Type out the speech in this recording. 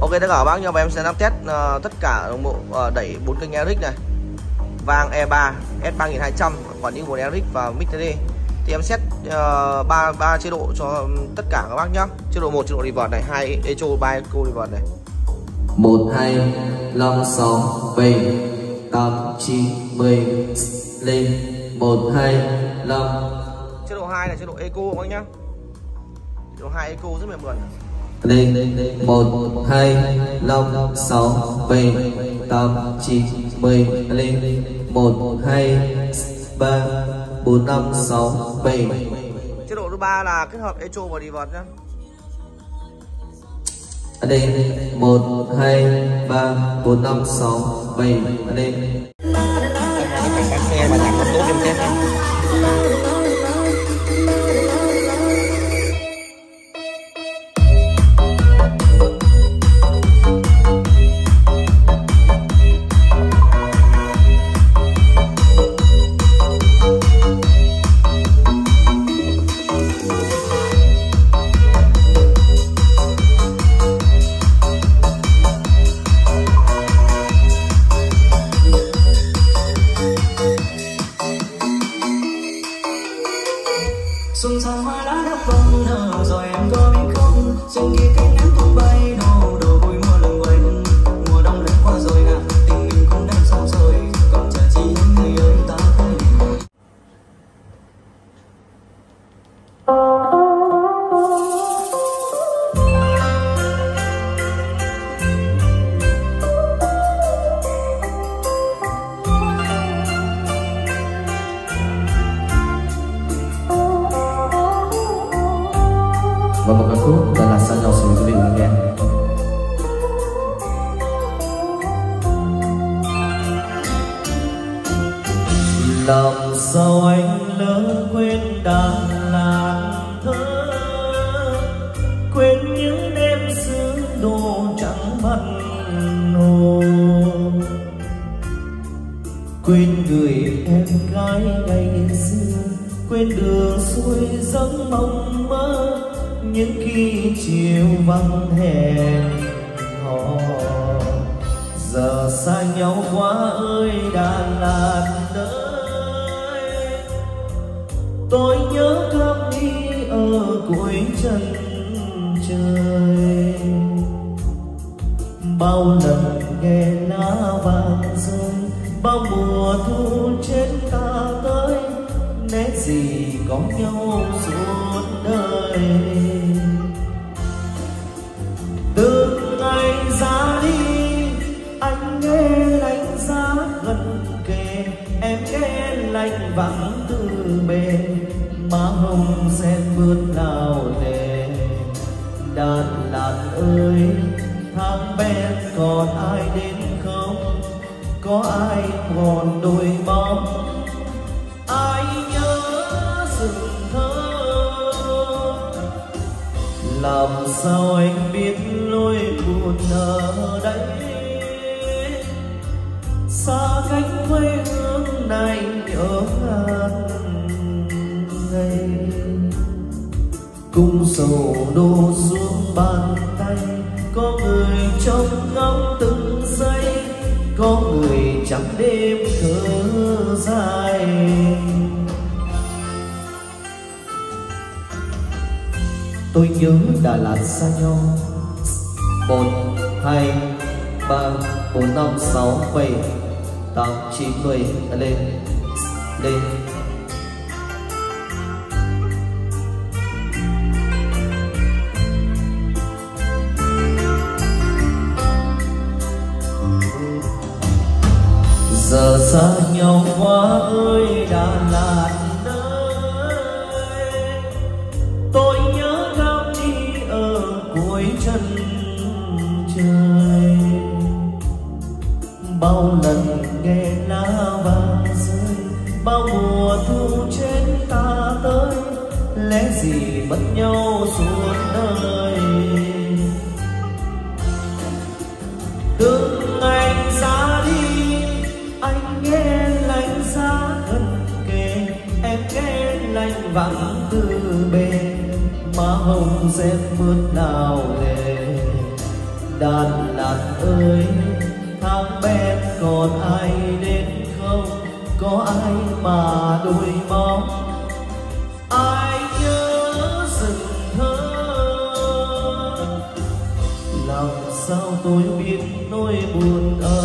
Ok tất cả các bác nha và em sẽ làm test uh, tất cả đồng bộ uh, đẩy bốn kênh Eric này. Vàng E3 S3200 còn những nguồn Eric và mic 3D thì em set uh, ba ba chế độ cho tất cả các bác nhá. Chế độ một chế độ reverb này hai echo ba echo reverb này. Một hai năm sáu bảy tám chín mười lên. Một hai năm. Chế độ 2 là chế độ echo các bác nhá. Chế độ 2 echo rất mềm mượt lên. Một hai năm sáu bảy tám chín mười lên. Một hai ba bốn năm sáu bảy. Chế độ thứ ba là kết hợp echo và reverb nhá. Lên. Một hai ba bốn năm sáu bảy lên. Các nghe mà nhạc tốt em test xuân sang hoa lá đã vâng nở, rồi em có biết không? Trên kia cánh nắng và một ca khúc tên là sang nhau sự quý vị lắng nghe. Làm sao anh lỡ quên đàn làn thơ, quên những đêm xưa đồ trắng mặt hồ quên người em gái ngày xưa, quên đường xuôi giấc mộng mơ những khi chiều vắng hẹn hò. Giờ xa nhau quá ơi đà lạt nơi. Tôi nhớ thăm đi ở cuối chân trời. Bao lần nghe lá vàng rơi, bao mùa thu trên ta nét gì có nhau suốt đời. Từ ngày ra đi, anh nghe lạnh giá gần kề, em nghe lạnh vắng từ bên má hồng sen bước nào lệ đàn lạt ơi, tháng bên còn ai đến không? Có ai còn đôi bóng? Làm sao anh biết lối buồn ở đây? Xa cách quê hương này nhớ ngàn ngày. Cung sầu đổ xuống bàn tay, có người trong ngóng từng giây, có người chẳng đêm thở dài. Tôi nhớ Đà Lạt xa nhau. Một, hai, ba, bốn, năm, sáu, bảy, tám, chín, mười lên lên. Giờ xa nhau quá ơi, Đà Lạt. Chân trời. Bao lần nghe lá vàng rơi, bao mùa thu trên ta tới, lẽ gì mất nhau suốt đời? Từng ngày ra đi, anh nghe lạnh giá gần kề, em nghe lạnh vắng từ bên má hồng rét mướt nào nề đàn lạt ơi, tháng bên còn ai đến không? Có ai mà đôi bóng? Ai nhớ rừng thơ? Lòng sao tôi biết nỗi buồn ơi